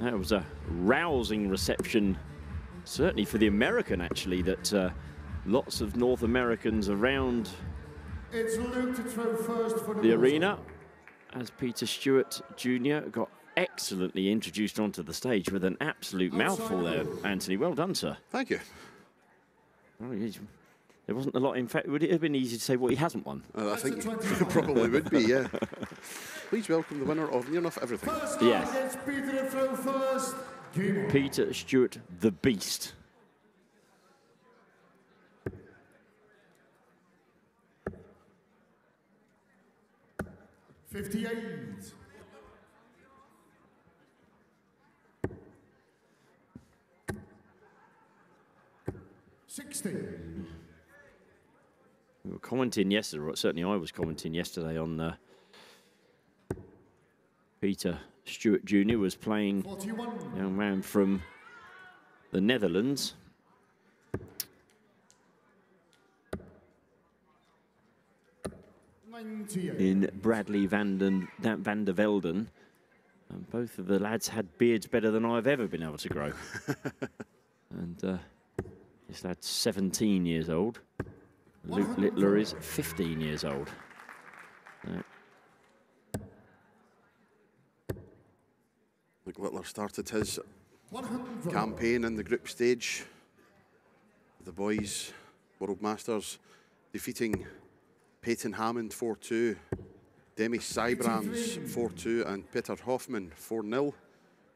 That was a rousing reception, certainly for the American, actually, that uh, lots of North Americans around It's Luke to throw first for the, the arena as Peter Stewart Jr. got excellently introduced onto the stage with an absolute mouthful there, Anthony. Well done, sir. Thank you. Well, he's- There wasn't a lot. In fact, would it have been easy to say what he hasn't won? Uh, I think it probably would be, yeah. Please welcome the winner of Near Enough Everything. First Yes. line Peter first. Peter Stewart, the Beast. Fifty-eight. Sixty. We were commenting yesterday, or certainly I was commenting yesterday on uh, Peter Stewart Jr. was playing a young man from the Netherlands. In Bradley van, den, van der Velden. And both of the lads had beards better than I've ever been able to grow. and uh, this lad's 17 years old. Luke Littler is 15 years old. Luke Littler started his campaign in the group stage. The boys, World Masters, defeating Peyton Hammond 4 2, Demi Cybrands 4 2, and Peter Hoffman 4 0.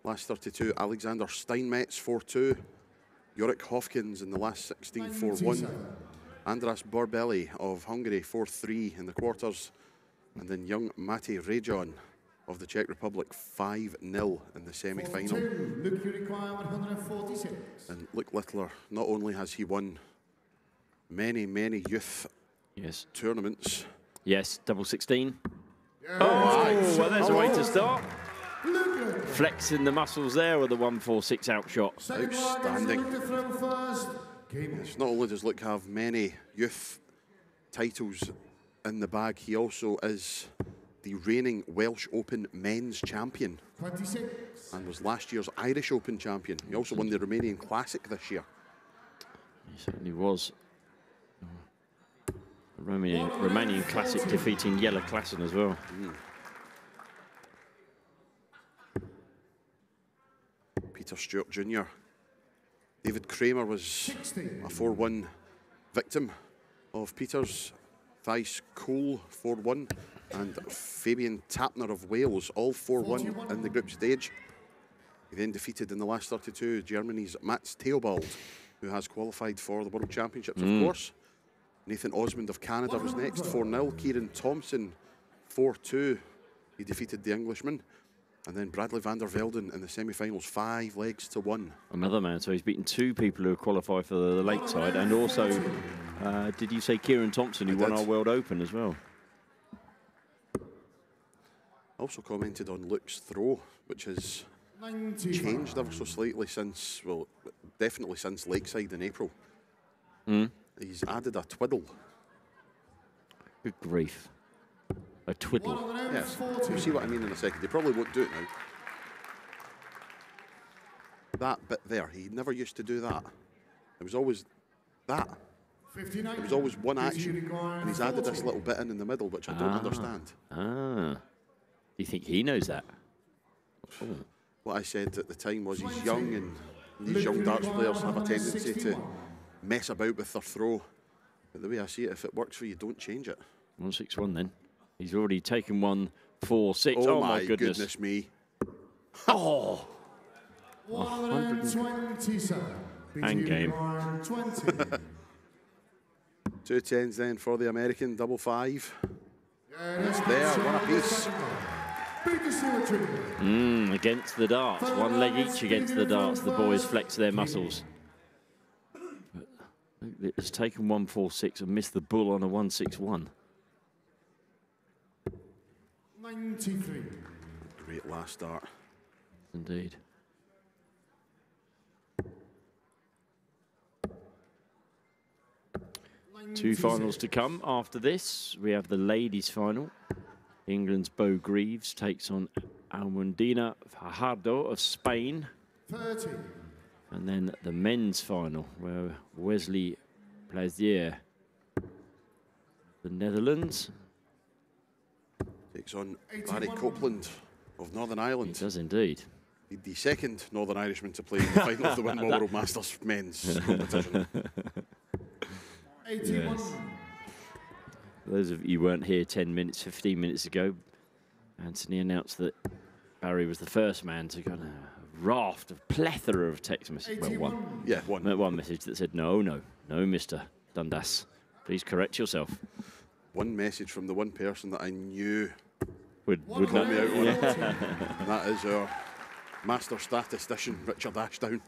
Last 32, Alexander Steinmetz 4 2, Yorick Hofkins in the last 16 4 1, Andras Borbelli of Hungary 4 3 in the quarters, and then young Mate Rejon of the Czech Republic 5 0 in the semi final. Forty-two. Luke, you require one hundred and forty-six. And Luke Littler, not only has he won many, many youth yes. tournaments, Yes, double 16. Oh, Oh, well, there's a way to oh. start. Flexing the muscles there with the 146 outshot. Second line against Outstanding. Luke to throw first. Game on. it's not only does Luke have many youth titles in the bag, he also is the reigning Welsh Open men's champion Twenty-six. and was last year's Irish Open champion. He also won the Romanian Classic this year. He certainly was. A Romanian, Romanian classic defeating Jelle Klaasen as well. Hmm. Peter Stewart Jr. David Kramer was Sixty. a 4 1 victim of Peter's. Thais Cole 4 1 and Fabian Tapner of Wales all 4 1 in the group stage. He then defeated in the last 32 Germany's Mats Theobald, who has qualified for the World Championships, of hmm. course. Nathan Osmond of Canada was next 4 0. Kieran Thompson 4 2. He defeated the Englishman. And then Bradley van der Velden in the semi finals, five legs to one. Another man, so he's beaten two people who have qualified for the Lakeside, and also, uh, did you say Kieran Thompson, who I won did. our World Open as well? Also commented on Luke's throw, which has Ninety-five. changed ever so slightly since, well, definitely since Lakeside in April. Hmm? He's added a twiddle. Good grief. A twiddle. One hundred and Yes, you'll see what I mean in a second. He probably won't do it now. That bit there, he never used to do that. It was always that. Fifty-nine. It was always one action, and he's added this little bit in in the middle, which I don't Ah. understand. Ah. Do you think he knows that? What I said at the time was he's young, and these young darts players have a tendency to mess about with their throw. But the way I see it, if it works for you, don't change it. 161 then. He's already taken one, four, six. Oh, Oh, my goodness. goodness me. Oh, One hundred and twenty-seven. And BT game. Two tens then for the American, double five. Yeah, that's there, good. one apiece. Peter mm, against the darts. One leg each against the darts. The boys flex their muscles. But Luke has taken 146 and missed the bull on a 161. Ninety-three. Great last start. Indeed. Two finals to come after this. We have the ladies' final. England's Bo Greaves takes on Almudena Fajardo of Spain. 30. And then the men's final, where Wesley Plaisier, the Netherlands. Takes on Barry Copeland of Northern He Ireland. does indeed. He'd the second Northern Irishman to play in the final of the Winmau World Masters men's competition. 81. Yes. Those of you who weren't here 10 minutes, 15 minutes ago, Anthony announced that Barry was the first man to get a raft of plethora of text messages. Well, one, Yeah, one. one message that said, no, no, no, Mr. Dundas. Please correct yourself. One message from the one person that I knew, Would, would Call not, me out on it. and that is our master statistician, Richard Ashdown.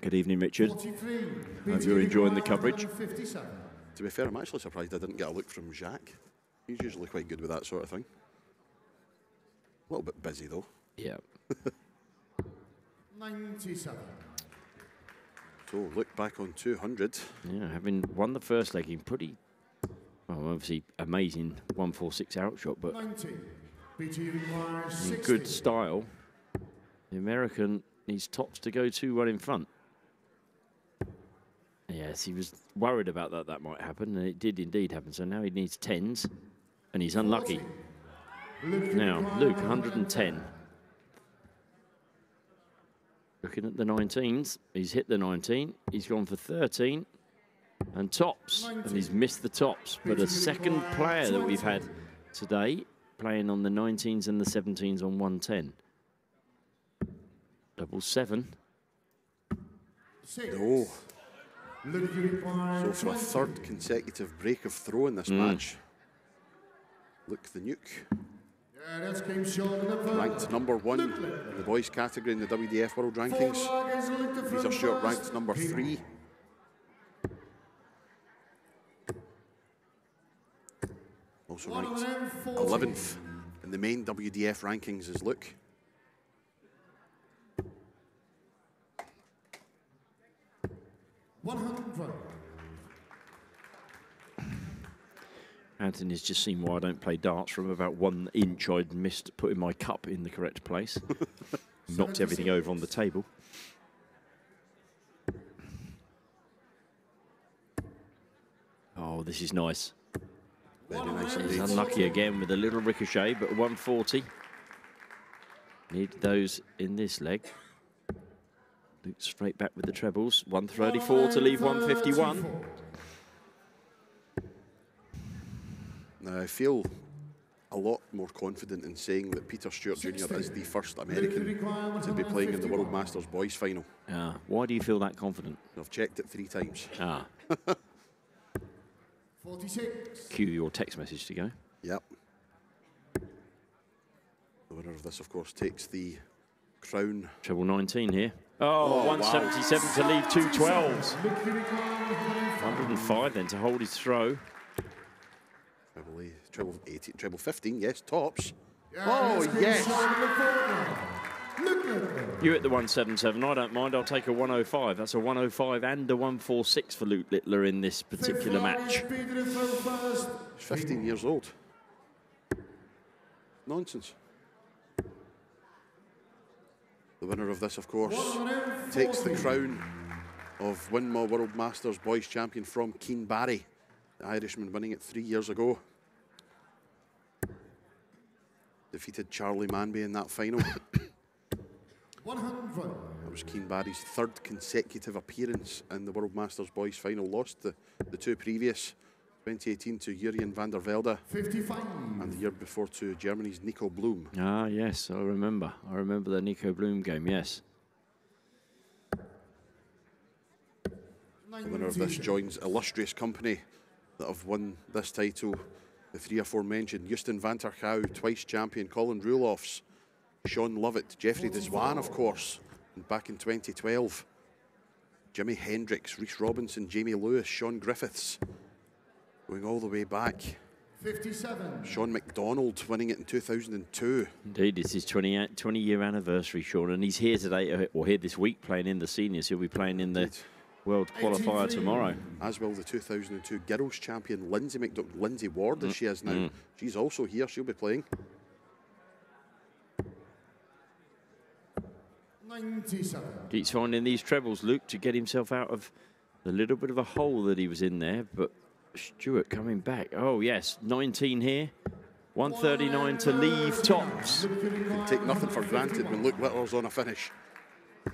Good evening, Richard. 43. Hope you're enjoying the coverage. To be fair, I'm actually surprised I didn't get a look from Jacques. He's usually quite good with that sort of thing. A little bit busy though. Yeah. 97. So look back on 200. Yeah, having won the first leg in pretty, well, obviously amazing 146 outshot, but 90. In good style. The American needs tops to go 2 1 in front. Yes, he was worried about that, that might happen, and it did indeed happen. So now he needs 10s, and he's unlucky. Luke Now, Luke, 110. Looking at the 19s, he's hit the 19, he's gone for 13 and tops, and he's missed the tops. But a second player that we've had today playing on the 19s and the 17s on 110. Double seven. Six. No. So for a third consecutive break of throw in this mm. match, Luke the Nuke, Yeah, that's came short in the first. ranked number one in the boys category in the WDF World Rankings. These are Luke the Peter front Stewart first. ranked number Peter. three. Also ranked 11th in the main WDF rankings is Luke. One hundred. Anthony's just seen why I don't play darts from about one inch I'd missed putting my cup in the correct place. Knocked everything over on the table. Oh, this is nice. Very nice He's indeed. unlucky again with a little ricochet, but 140. Need those in this leg. Luke straight back with the trebles. 134 to leave 151. Now, I feel a lot more confident in saying that Peter Stewart Jr. is the first American to be playing in the World Masters boys final. Ah, why do you feel that confident? I've checked it three times. Ah, Forty-six. cue your text message to go. Yep. The winner of this, of course, takes the crown. Treble 19 here. Oh, 177 to leave two 12s. Luke requires 105 105 then to hold his throw. Treble, eight- treble, 18, treble 15, yes, tops. Yeah, Oh, yes. Short in the fourth now. Luke Littler. You at the 177, I don't mind. I'll take a 105. That's a 105 and a 146 for Luke Littler in this particular match. Irish Peter in front first. He's 15 years old. Nonsense. The winner of this, of course, takes the crown of Winmau World Masters Boys Champion from Keane Barry, the Irishman winning it three years ago. Defeated Charlie Manby in that final. 100. That was Keane Barry's third consecutive appearance in the World Masters Boys final. Lost the, the two previous, 2018 to Jurjen van der Velde 55. and the year before to Germany's Nico Blum. Ah, yes, I remember. I remember the Nico Blum game, yes. The winner of this joins illustrious company that have won this title. The three aforementioned Houston Van der twice champion Colin Roelofs, Sean Lovett, Jeffrey de Zwaan, of course, and back in 2012. Jimmy Hendriks, Reese Robinson, Jamie Lewis, Sean Griffiths, going all the way back. 57. Sean McDonald winning it in 2002. Indeed, it's his 20, 20 year anniversary, Sean, and he's here today, uh, or here this week, playing in the seniors. He'll be playing in the world qualifier 83. tomorrow. as will the 2002 girls champion Lindsay McDuck, Lindsay Ward, Mm, as she is now. She's also here. She'll be playing. 97. Keeps finding these trebles, Luke, to get himself out of the little bit of a hole that he was in there. But Stewart coming back. Oh, yes, 19 here. 139 to leave tops. Can Take nothing for granted when Luke Littler's on a finish. See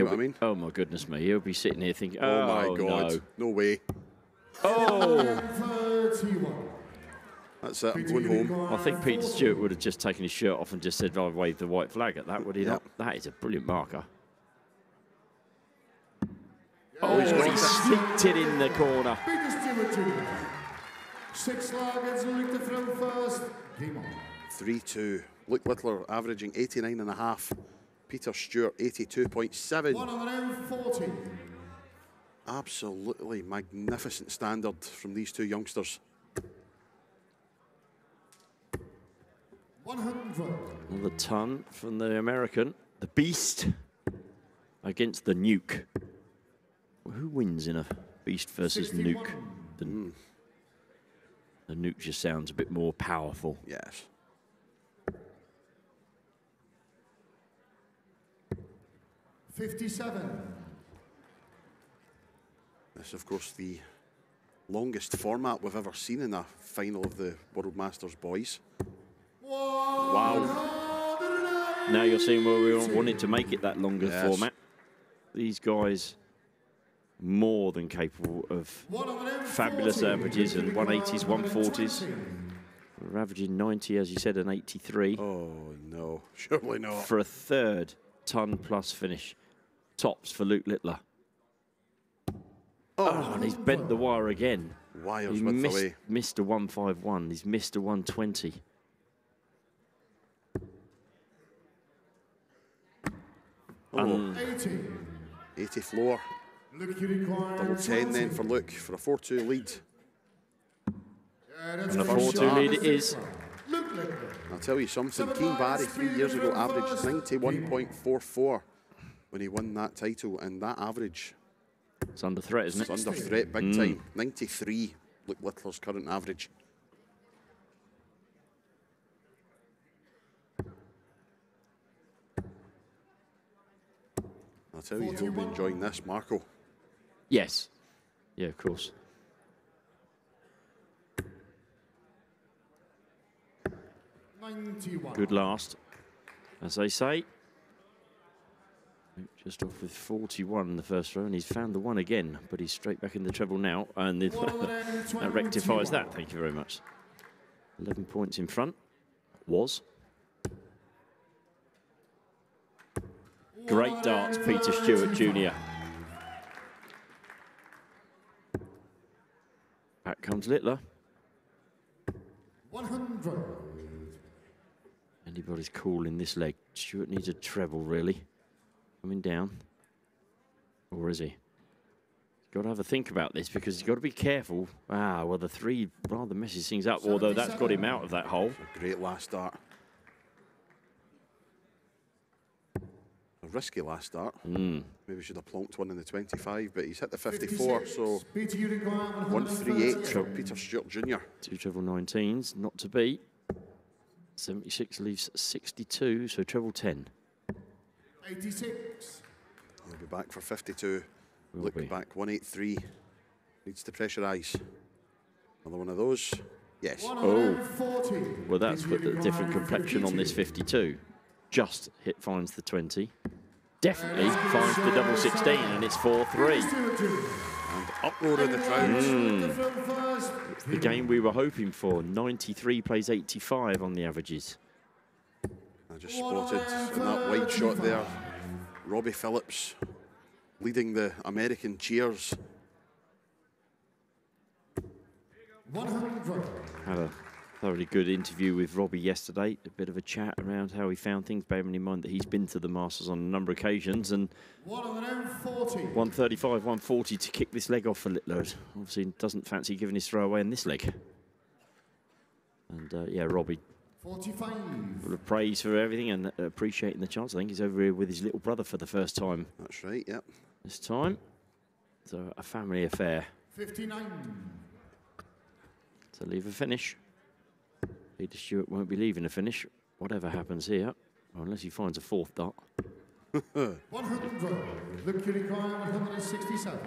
He'll what I mean? Oh, my goodness me. He'll be sitting here thinking, Oh, oh, my God. no. No. way. Oh, 31. That's it. I'm going home. I think Peter Stewart would have just taken his shirt off and just said, I waved the white flag at that, would he Yeah. not? That is a brilliant marker. Oh, he's got he sneaked it in the corner. Peter Stewart Six lagers, Luke the throw first. Game on. 3 2. Luke Littler averaging 89 and a half. Peter Stewart 82.7. 140. Absolutely magnificent standard from these two youngsters. 100. The ton from the American, the Beast, against the Nuke. Who wins in a Beast versus 61. Nuke? The, hmm. the Nuke just sounds a bit more powerful. Yes. Fifty-seven. This, of course, the longest format we've ever seen in a final of the World Masters boys. Wow. Now you're seeing where we wanted to make it that longer Yes. format. These guys more than capable of fabulous averages and 180s, 140s. We're averaging 90, as you said, and 83 Oh, no. Surely not. for a third ton plus finish. Tops for Luke Littler. Oh, ah, and he's bent the wire again. Wires He missed, away. missed a 151. He's missed a 120. Oh, 80. 80 floor. Luke, you require Double 10 then for Luke for a 4 2 lead. And a good 4-2 lead it is. I'll tell you something, Keane Barry three years ago averaged 91.44 when he won that title, and that average It's under threat, isn't is it? under threat big mm. time. 93, Luke Littler's current average. I'll tell you who'll be enjoying this, Marco. Yes. Yeah, of course. Good last, as they say. Just off with 41 in the first row, and he's found the one again, but he's straight back in the treble now, and it- that rectifies that. Thank you very much. 11 points in front. Was. Great darts, Peter Stewart Jr. Back comes Littler. One hundred. Anybody's cool in this leg. Stewart needs a treble, really. Coming down. Or is he? He's got to have a think about this because he's got to be careful. Ah, well, the three rather messes things up, although that's got him out of that hole. Great last start. Risky last start. Mm. Maybe should have plonked one in the 25, but he's hit the 54, so Peter, you 138 for Peter Stewart Jr. Two treble 19s, not to beat. 76 leaves 62, so treble 10. Eighty-six. He'll be back for 52. Will Luke be. back, 183. Needs to pressurise. Another one of those. Yes. One Oh. hundred forty. Well, that's Peter, put you the different require complexion on this 52. 52. Just hit finds the 20. Definitely finds the double 16, and it's 4 3. Peter Stewart Jr. And uproar in the crowd. Mm. The throw first. The game we were hoping for. 93 plays 85 on the averages. I just spotted in that wide shot there, Robbie Phillips leading the American cheers. One hundred. Had a thoroughly good interview with Robbie yesterday. A bit of a chat around how he found things, bearing in mind that he's been to the Masters on a number of occasions. And One hundred forty. 135, 140 to kick this leg off for Littler. Obviously, doesn't fancy giving his throw away in this leg. And uh, yeah, Robbie, Forty-five. full of praise for everything and uh, appreciating the chance. I think he's over here with his little brother for the first time That's right, yep. this time. So a family affair 59. to leave a finish. Peter Stewart won't be leaving the finish, whatever happens here, unless he finds a fourth dot. 100. Luke Urquhart, 167.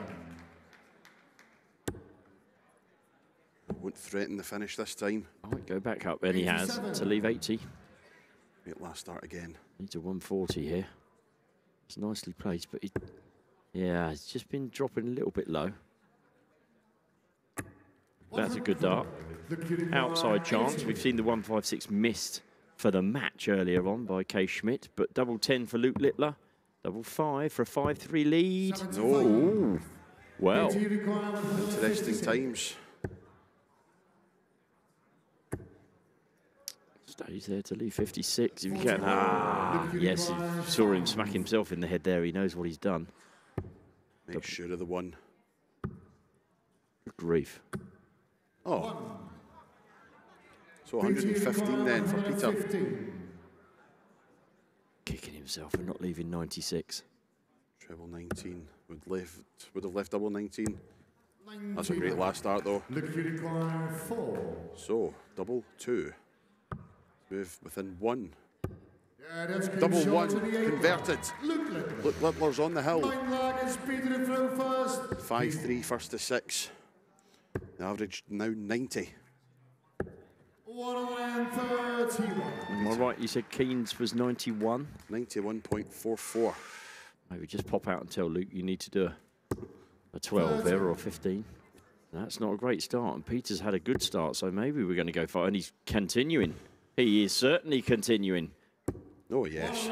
Won't threaten the finish this time. Might go back up, and he has to leave 80. Wait, last start again. Needs a 140 here. It's nicely placed, but he, yeah, it's just been dropping a little bit low. That's a good dart. Luke Urquhart, Outside chance. We've seen the 156 missed for the match earlier on by Kay Schmidt, but double 10 for Luke Littler. Double five for a 5 3 lead. 75. Ooh. Well, Peter Urquhart, 156. Interesting times. stays there to leave 56 if you can. Ah, yes, he saw him smack himself in the head there. He knows what he's done. Make sure of the one. Good grief. Oh. So 115 then for Peter. 115. Kicking himself and not leaving 96. Treble 19 would left would have left double 19. That's a great last start though. Luke Urquhart, 4. So double two. Move within one. Yeah, that's good Double shot one to the eight. converted. Luke Look, Littler's on the hill. Nine lagers, Peter to throw first. Five three first to six. The average now 90. 131. Am I right? You said Keane's was 91. 91.44. Maybe just pop out and tell Luke you need to do a, a 12 there or 15. That's not a great start. And Peter's had a good start, so maybe we're going to go for And he's continuing. He is certainly continuing. Oh yes.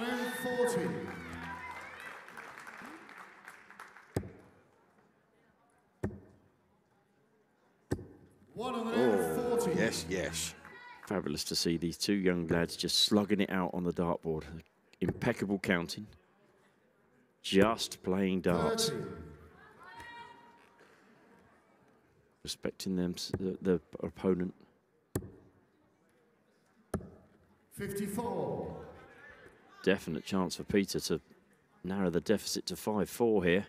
140. Oh yes, yes. Fabulous to see these two young lads just slugging it out on the dartboard. Impeccable counting. Just playing darts. 30. Respecting them, the, the opponent. 54. Definite chance for Peter to narrow the deficit to 5-4 here.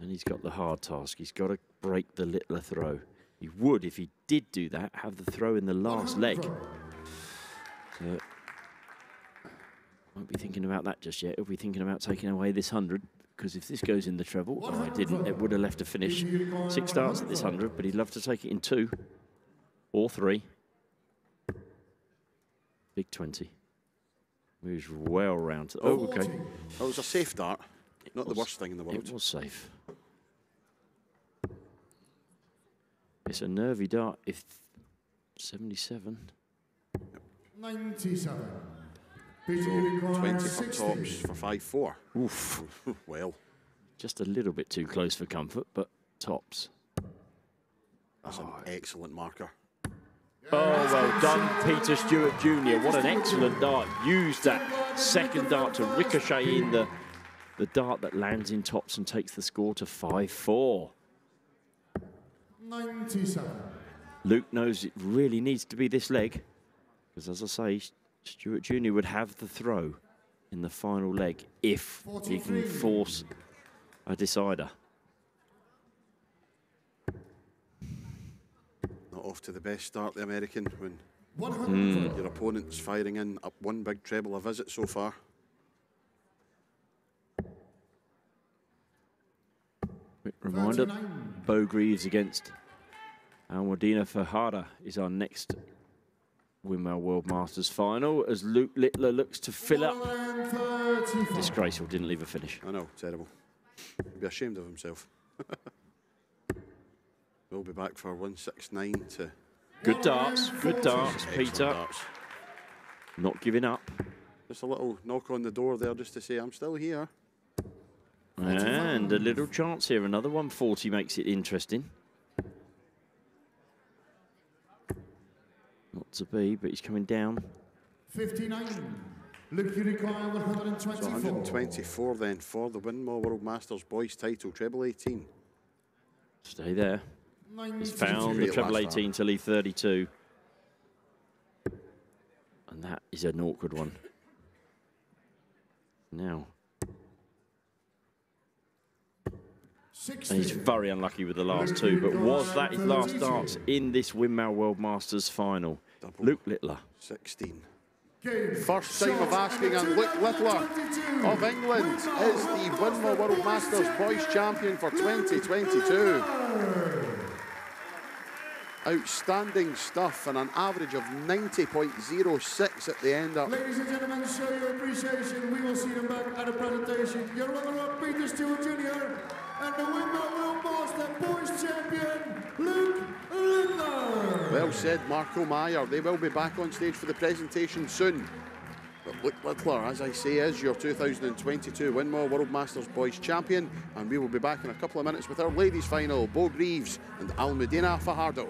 And he's got the hard task. He's got to break the littler throw. He would, if he did do that, have the throw in the last leg. 100. So, won't be thinking about that just yet. He'll be thinking about taking away this 100. Because if this goes in the treble, oh, I didn't, it would have left a finish. Six starts at this 100, but he'd love to take it in two or three. Big 20. Moves well round to. Oh, okay. 40. That was a safe dart. Not the worst thing in the world. It was safe. It's a nervy dart if 77. 97. Peter So 20 for tops for 5 4. Oof. well, Just a little bit too close for comfort, but tops. that's an excellent marker. Oh, well done, Peter Stewart Jr. What an excellent dart. Used that second dart to ricochet in the, the dart that lands in tops and takes the score to 5 4. 97. Luke knows it really needs to be this leg. Because, as I say, Stewart Jr. would have the throw in the final leg if he can force a decider. Not off to the best start, the American, when 100. your opponent's firing in up one big treble a visit so far. Quick reminder 39. Bo Greaves against Almudena Fajardo is our next Winmau World Masters final as Luke Littler looks to fill up. Disgraceful, didn't leave a finish. I know, terrible. He'd be ashamed of himself. we'll be back for 169 to Good darts, good darts, Peter. darts. Not giving up. Just a little knock on the door there just to say, I'm still here. And a little chance here. Another 140 makes it interesting. Not to be, but he's coming down. 59. Luke Urquhart, So 124. 124 then for the Winmau World Masters Boys title, treble 18. Stay there. He's found the treble 18 to leave 32. And that is an awkward one. Now, he's very unlucky with the last two, but was that his last dance in this Winmau World Masters final? Double. Luke Littler. 16. First time of asking, and Luke Littler of England is the Winmau World Masters Boys Champion for 2022. Outstanding stuff and an average of 90.06 at the end of Ladies and gentlemen, show your appreciation. We will see them back at the presentation. Your runner-up, Peter Stewart Jr. and the Winmau World Master Boys Champion, Luke Littler. Well said, Marco Meyer. They will be back on stage for the presentation soon. But Luke Littler, as I say, is your 2022 Winmau World Masters Boys Champion, and we will be back in a couple of minutes with our ladies' final, Bo Greaves and Almudena Fajardo.